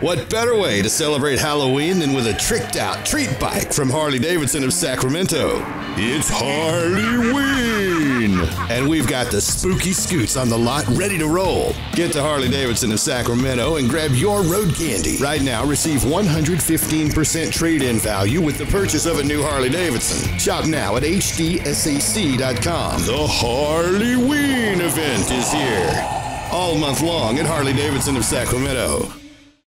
What better way to celebrate Halloween than with a tricked out treat bike from Harley Davidson of Sacramento? It's Harleyween, And we've got the spooky scoots on the lot ready to roll. Get to Harley Davidson of Sacramento and grab your road candy. Right now, receive 115% trade in value with the purchase of a new Harley Davidson. Shop now at hdsac.com. The Harleyween event is here. All month long at Harley Davidson of Sacramento.